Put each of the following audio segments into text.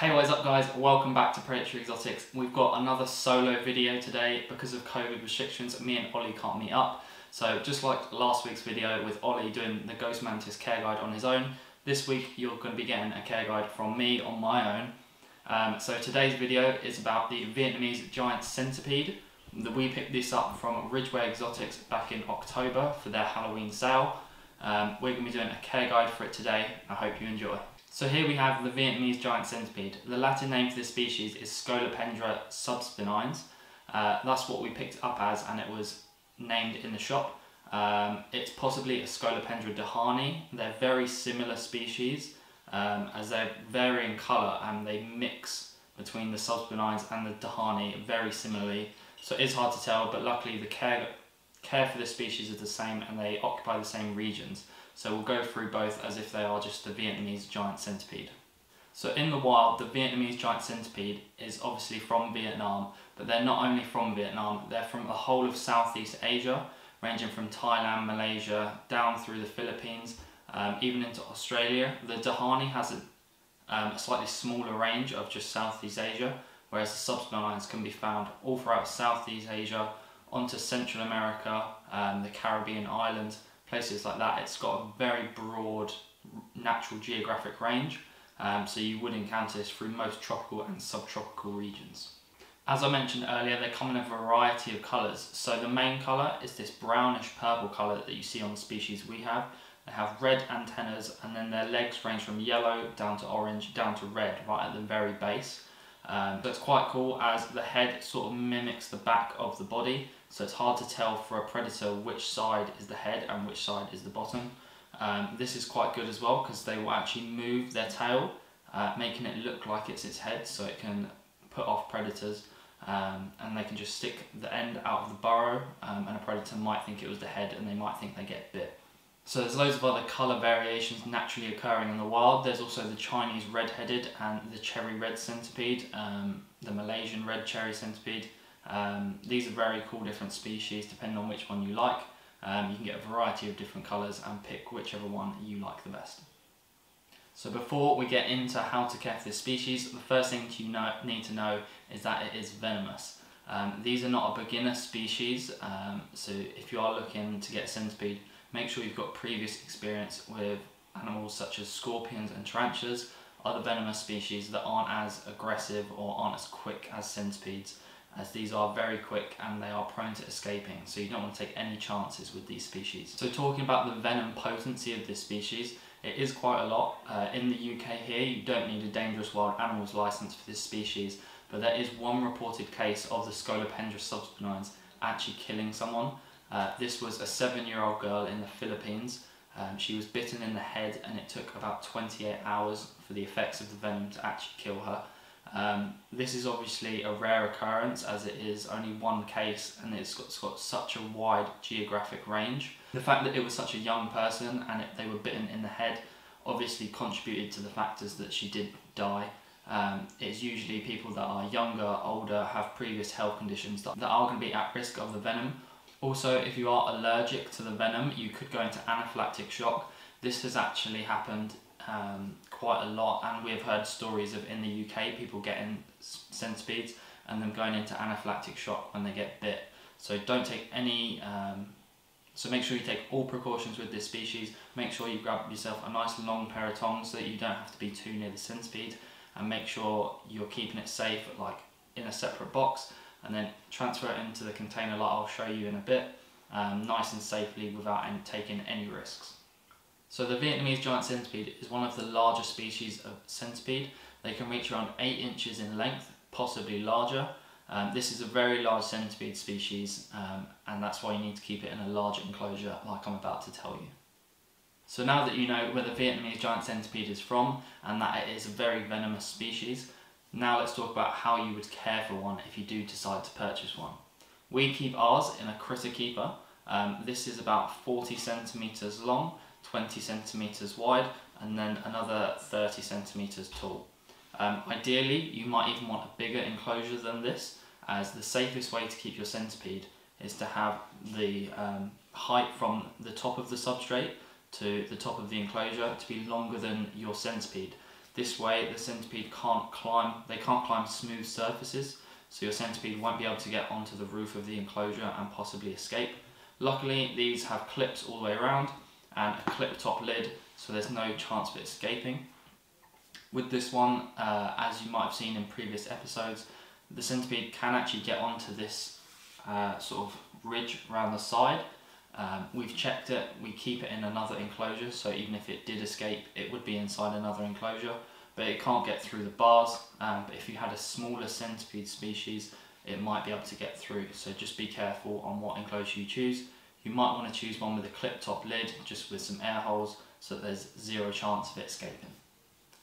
Hey, what is up guys? Welcome back to Predatory Exotics. We've got another solo video today. Because of COVID restrictions, me and Ollie can't meet up. So just like last week's video with Ollie doing the Ghost Mantis care guide on his own, this week you're going to be getting a care guide from me on my own. Um, so today's video is about the Vietnamese giant centipede. We picked this up from Ridgeway Exotics back in October for their Halloween sale. Um, we're going to be doing a care guide for it today. I hope you enjoy. So here we have the Vietnamese giant centipede. The Latin name for this species is Scolopendra subspinipes. Uh, that's what we picked up as and it was named in the shop. Um, it's possibly a Scolopendra dehaani. They're very similar species um, as they vary in colour and they mix between the subspinipes and the dehaani very similarly. So it is hard to tell but luckily the care, care for this species is the same and they occupy the same regions. So we'll go through both as if they are just the Vietnamese giant centipede. So in the wild, the Vietnamese giant centipede is obviously from Vietnam, but they're not only from Vietnam, they're from the whole of Southeast Asia, ranging from Thailand, Malaysia, down through the Philippines, um, even into Australia. The Dehaani has a, um, a, slightly smaller range of just Southeast Asia, whereas the subspinipes can be found all throughout Southeast Asia, onto Central America, um, the Caribbean islands, places like that, it's got a very broad natural geographic range. Um, so you would encounter this through most tropical and subtropical regions. As I mentioned earlier, they come in a variety of colours. So the main colour is this brownish purple colour that you see on the species we have. They have red antennas and then their legs range from yellow down to orange down to red right at the very base. Um, it's quite cool as the head sort of mimics the back of the body so it's hard to tell for a predator which side is the head and which side is the bottom. Um, this is quite good as well because they will actually move their tail uh, making it look like it's its head so it can put off predators um, and they can just stick the end out of the burrow um, and a predator might think it was the head and they might think they get bit. So there's loads of other colour variations naturally occurring in the wild. There's also the Chinese red-headed and the cherry red centipede, um, the Malaysian red cherry centipede. Um, these are very cool different species depending on which one you like. Um, you can get a variety of different colours and pick whichever one you like the best. So before we get into how to care for this species, the first thing you know, need to know is that it is venomous. Um, these are not a beginner species, um, so if you are looking to get centipede, make sure you've got previous experience with animals such as scorpions and tarantulas, other venomous species that aren't as aggressive or aren't as quick as centipedes as these are very quick and they are prone to escaping so you don't want to take any chances with these species. So talking about the venom potency of this species, it is quite a lot. Uh, in the UK here you don't need a dangerous wild animals license for this species but there is one reported case of the Scolopendra subspinipes actually killing someone. Uh, this was a seven year old girl in the Philippines. Um, she was bitten in the head and it took about 28 hours for the effects of the venom to actually kill her. Um, this is obviously a rare occurrence as it is only one case and it's got, it's got, such a wide geographic range. The fact that it was such a young person and it, they were bitten in the head obviously contributed to the factors that she did die. Um, it's usually people that are younger, older, have previous health conditions that, that are going to be at risk of the venom. Also, if you are allergic to the venom, you could go into anaphylactic shock. This has actually happened um, quite a lot and we've heard stories of in the UK people getting centipedes and them going into anaphylactic shock when they get bit. So don't take any, um, so make sure you take all precautions with this species. Make sure you grab yourself a nice long pair of tongs so that you don't have to be too near the centipede and make sure you're keeping it safe like in a separate box and then transfer it into the container like I'll show you in a bit um, nice and safely without any, taking any risks. So the Vietnamese giant centipede is one of the larger species of centipede. They can reach around 8 inches in length, possibly larger. Um, this is a very large centipede species um, and that's why you need to keep it in a large enclosure like I'm about to tell you. So now that you know where the Vietnamese giant centipede is from and that it is a very venomous species, now let's talk about how you would care for one if you do decide to purchase one. We keep ours in a critter keeper. Um, this is about 40 centimetres long 20 centimeters wide and then another 30 centimeters tall. Um, ideally, you might even want a bigger enclosure than this as the safest way to keep your centipede is to have the um, height from the top of the substrate to the top of the enclosure to be longer than your centipede. This way the centipede can't climb, they can't climb smooth surfaces, so your centipede won't be able to get onto the roof of the enclosure and possibly escape. Luckily these have clips all the way around and a clip top lid so there's no chance of it escaping. With this one, uh, as you might have seen in previous episodes, the centipede can actually get onto this uh, sort of ridge around the side. Um, we've checked it, we keep it in another enclosure, so even if it did escape, it would be inside another enclosure, but it can't get through the bars. Um, but if you had a smaller centipede species, it might be able to get through, so just be careful on what enclosure you choose. You might want to choose one with a clip top lid, just with some air holes, so that there's zero chance of it escaping.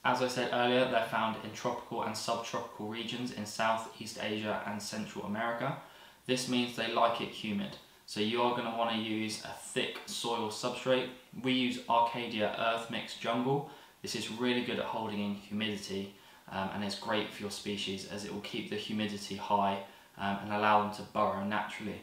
As I said earlier, they're found in tropical and subtropical regions in South, East Asia and Central America. This means they like it humid. So you are going to want to use a thick soil substrate. We use Arcadia Earth Mix Jungle. This is really good at holding in humidity um, and it's great for your species as it will keep the humidity high um, and allow them to burrow naturally.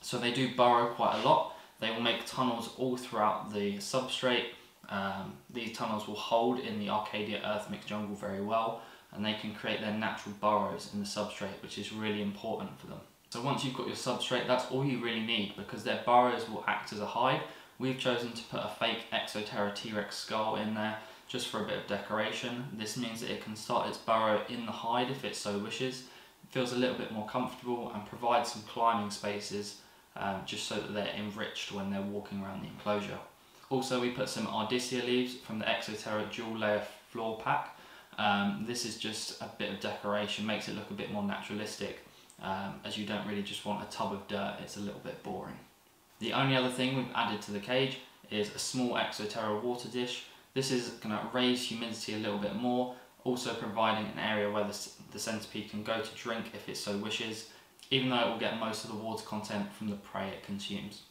So they do burrow quite a lot. They will make tunnels all throughout the substrate. Um, these tunnels will hold in the Arcadia Earth Mix Jungle very well and they can create their natural burrows in the substrate which is really important for them. So once you've got your substrate, that's all you really need because their burrows will act as a hide. We've chosen to put a fake Exoterra T-Rex skull in there just for a bit of decoration. This means that it can start its burrow in the hide if it so wishes. It feels a little bit more comfortable and provides some climbing spaces um, just so that they're enriched when they're walking around the enclosure. Also we put some Ardisia leaves from the Exoterra dual layer floor pack. Um, this is just a bit of decoration, makes it look a bit more naturalistic um, as you don't really just want a tub of dirt, it's a little bit boring. The only other thing we've added to the cage is a small Exoterra water dish. This is going to raise humidity a little bit more, also providing an area where the, the centipede can go to drink if it so wishes, even though it will get most of the water content from the prey it consumes.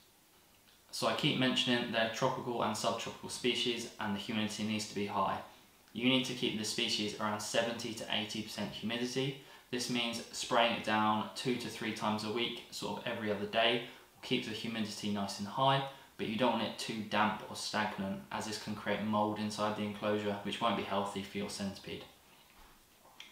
So I keep mentioning they're tropical and subtropical species and the humidity needs to be high. You need to keep the species around 70 to 80% humidity this means spraying it down two to three times a week, sort of every other day, will keep the humidity nice and high, but you don't want it too damp or stagnant as this can create mould inside the enclosure, which won't be healthy for your centipede.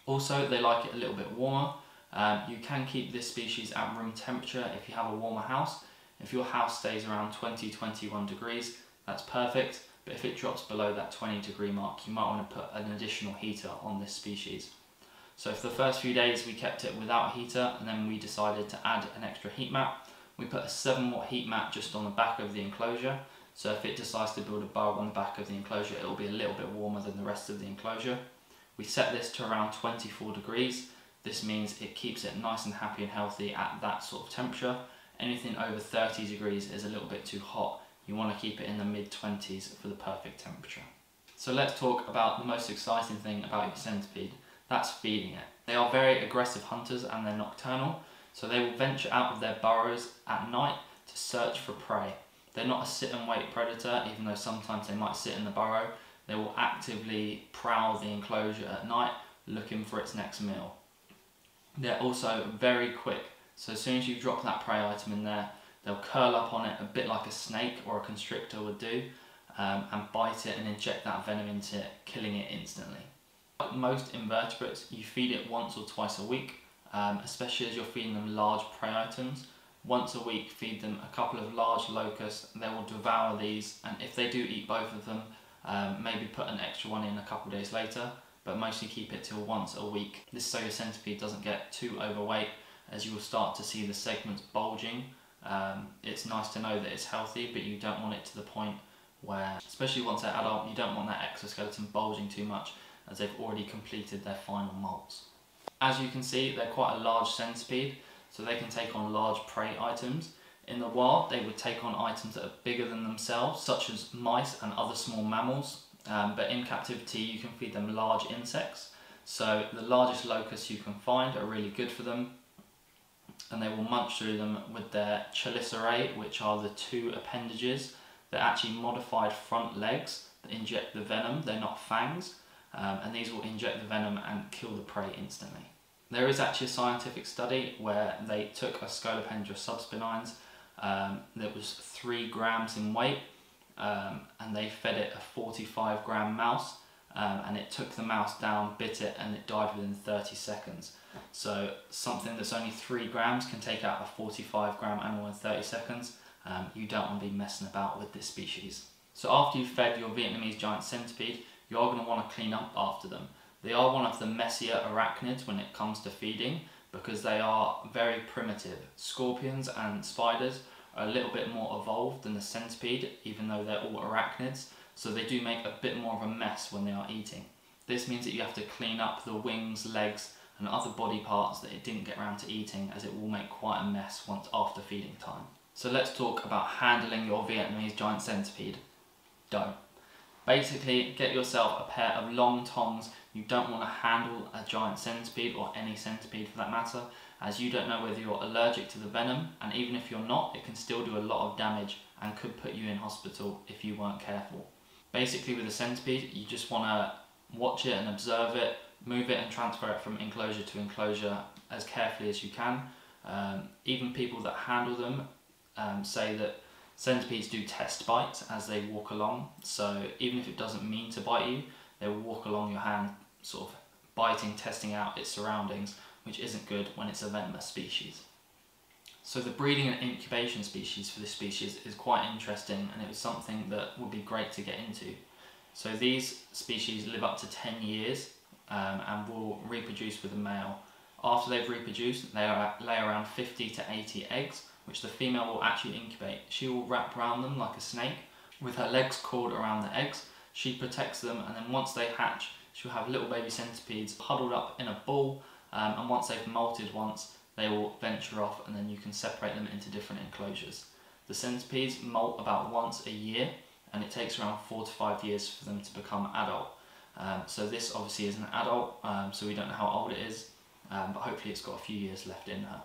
Also, they like it a little bit warmer. Um, you can keep this species at room temperature if you have a warmer house. If your house stays around 20-21 degrees, that's perfect, but if it drops below that 20 degree mark, you might want to put an additional heater on this species. So for the first few days we kept it without a heater and then we decided to add an extra heat mat. We put a 7 watt heat mat just on the back of the enclosure so if it decides to build a burrow on the back of the enclosure it will be a little bit warmer than the rest of the enclosure. We set this to around 24 degrees. This means it keeps it nice and happy and healthy at that sort of temperature. Anything over 30 degrees is a little bit too hot. You want to keep it in the mid 20s for the perfect temperature. So let's talk about the most exciting thing about your centipede that's feeding it. They are very aggressive hunters and they're nocturnal, so they will venture out of their burrows at night to search for prey. They're not a sit and wait predator, even though sometimes they might sit in the burrow. They will actively prowl the enclosure at night looking for its next meal. They're also very quick, so as soon as you drop that prey item in there, they'll curl up on it a bit like a snake or a constrictor would do um, and bite it and inject that venom into it, killing it instantly. Like most invertebrates, you feed it once or twice a week, um, especially as you're feeding them large prey items. Once a week, feed them a couple of large locusts, they will devour these, and if they do eat both of them, um, maybe put an extra one in a couple days later, but mostly keep it till once a week. This so your centipede doesn't get too overweight, as you will start to see the segments bulging. Um, it's nice to know that it's healthy, but you don't want it to the point where, especially once they're adult, you don't want that exoskeleton bulging too much as they've already completed their final molts. As you can see, they're quite a large centipede, so they can take on large prey items. In the wild, they would take on items that are bigger than themselves, such as mice and other small mammals, um, but in captivity you can feed them large insects. So the largest locusts you can find are really good for them, and they will munch through them with their chelicerae, which are the two appendages. They're actually modified front legs that inject the venom, they're not fangs, um, and these will inject the venom and kill the prey instantly. There is actually a scientific study where they took a Scolopendra subspinipes um, that was 3 grams in weight um, and they fed it a 45 gram mouse um, and it took the mouse down, bit it, and it died within 30 seconds. So something that's only 3 grams can take out a 45 gram animal in 30 seconds. Um, you don't want to be messing about with this species. So after you've fed your Vietnamese giant centipede, you are going to want to clean up after them. They are one of the messier arachnids when it comes to feeding because they are very primitive. Scorpions and spiders a little bit more evolved than the centipede, even though they're all arachnids, so they do make a bit more of a mess when they are eating. This means that you have to clean up the wings, legs, and other body parts that it didn't get around to eating as it will make quite a mess once after feeding time. So let's talk about handling your Vietnamese giant centipede. Don't. Basically, get yourself a pair of long tongs. You don't want to handle a giant centipede or any centipede for that matter, as you don't know whether you're allergic to the venom, and even if you're not, it can still do a lot of damage and could put you in hospital if you weren't careful. Basically, with a centipede, you just want to watch it and observe it, move it and transfer it from enclosure to enclosure as carefully as you can. Um, even people that handle them um, say that Centipedes do test bites as they walk along, so even if it doesn't mean to bite you, they will walk along your hand, sort of biting, testing out its surroundings, which isn't good when it's a venomous species. So the breeding and incubation species for this species is quite interesting and it was something that would be great to get into. So these species live up to 10 years um, and will reproduce with a male. After they've reproduced, they lay around 50 to 80 eggs which the female will actually incubate. She will wrap around them like a snake with her legs coiled around the eggs. She protects them and then once they hatch, she'll have little baby centipedes huddled up in a ball um, and once they've molted once, they will venture off and then you can separate them into different enclosures. The centipedes molt about once a year and it takes around four to five years for them to become adult. Um, so this obviously is an adult, um, so we don't know how old it is, um, but hopefully it's got a few years left in her.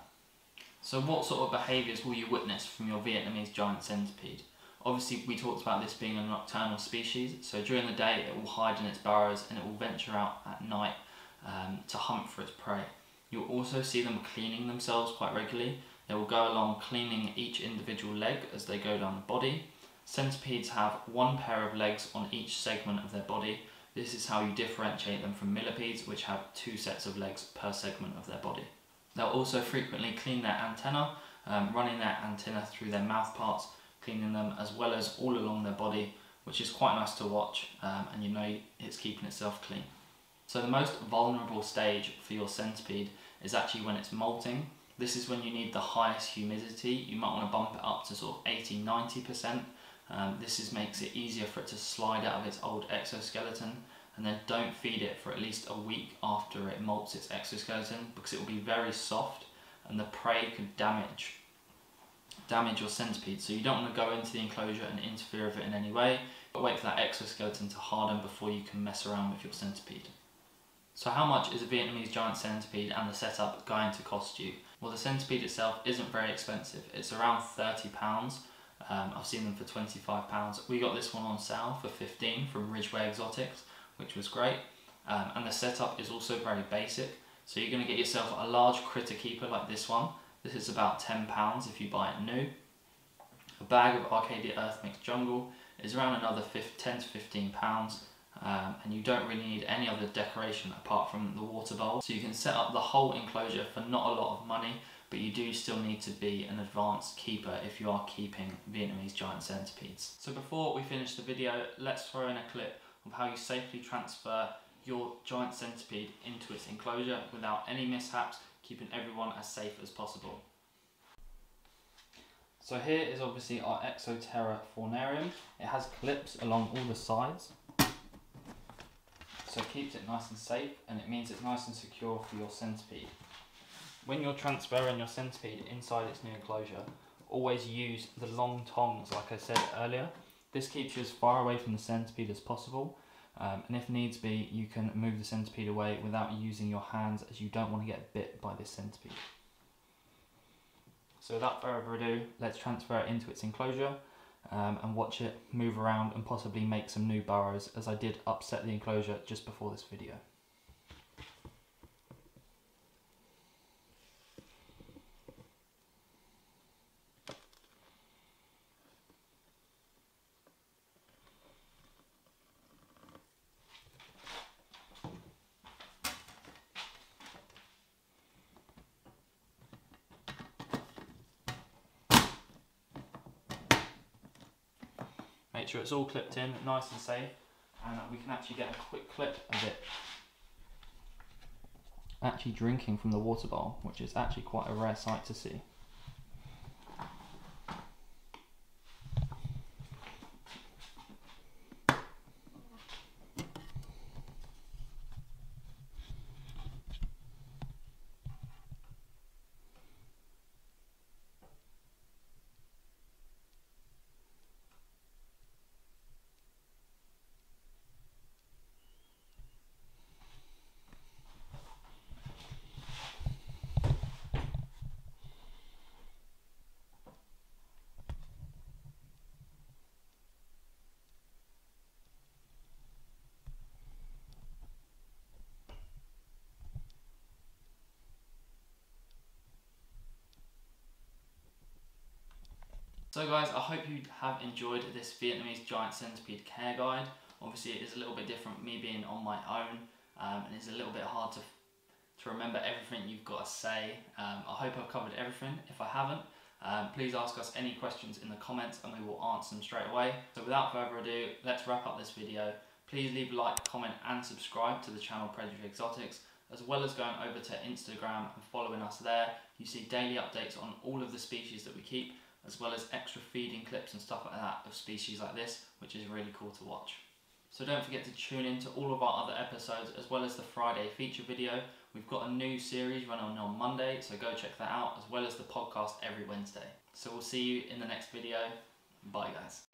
So what sort of behaviours will you witness from your Vietnamese giant centipede? Obviously we talked about this being a nocturnal species, so during the day it will hide in its burrows and it will venture out at night um, to hunt for its prey. You'll also see them cleaning themselves quite regularly. They will go along cleaning each individual leg as they go down the body. Centipedes have one pair of legs on each segment of their body. This is how you differentiate them from millipedes which have two sets of legs per segment of their body. They'll also frequently clean their antenna, um, running their antenna through their mouth parts, cleaning them as well as all along their body, which is quite nice to watch um, and you know it's keeping itself clean. So the most vulnerable stage for your centipede is actually when it's molting. This is when you need the highest humidity. You might want to bump it up to sort of 80-90%. Um, this is, makes it easier for it to slide out of its old exoskeleton and then don't feed it for at least a week after it molts its exoskeleton because it will be very soft and the prey could damage damage your centipede so you don't want to go into the enclosure and interfere with it in any way but wait for that exoskeleton to harden before you can mess around with your centipede. So how much is a Vietnamese giant centipede and the setup going to cost you? Well the centipede itself isn't very expensive, it's around £30 um, I've seen them for £25. We got this one on sale for 15 from Ridgeway Exotics which was great. Um, and the setup is also very basic. So you're going to get yourself a large critter keeper like this one. This is about £10 if you buy it new. A bag of Arcadia Earth Mix Jungle is around another 10 to 15 pounds. Um, and you don't really need any other decoration apart from the water bowl. So you can set up the whole enclosure for not a lot of money, but you do still need to be an advanced keeper if you are keeping Vietnamese giant centipedes. So before we finish the video, let's throw in a clip of how you safely transfer your giant centipede into its enclosure without any mishaps, keeping everyone as safe as possible. So here is obviously our Exoterra faunarium. It has clips along all the sides. So it keeps it nice and safe and it means it's nice and secure for your centipede. When you're transferring your centipede inside its new enclosure, always use the long tongs like I said earlier this keeps you as far away from the centipede as possible um, and if needs be you can move the centipede away without using your hands as you don't want to get bit by this centipede. So without further ado, let's transfer it into its enclosure um, and watch it move around and possibly make some new burrows as I did upset the enclosure just before this video. Make sure it's all clipped in, nice and safe, and uh, we can actually get a quick clip of it actually drinking from the water bowl, which is actually quite a rare sight to see. So guys, I hope you have enjoyed this Vietnamese giant centipede care guide. Obviously it is a little bit different me being on my own um, and it's a little bit hard to, to remember everything you've got to say. Um, I hope I've covered everything. If I haven't, um, please ask us any questions in the comments and we will answer them straight away. So without further ado, let's wrap up this video. Please leave a like, comment and subscribe to the channel Predatory Exotics as well as going over to Instagram and following us there. You see daily updates on all of the species that we keep as well as extra feeding clips and stuff like that of species like this, which is really cool to watch. So don't forget to tune in to all of our other episodes as well as the Friday feature video. We've got a new series running on Monday, so go check that out, as well as the podcast every Wednesday. So we'll see you in the next video. Bye guys.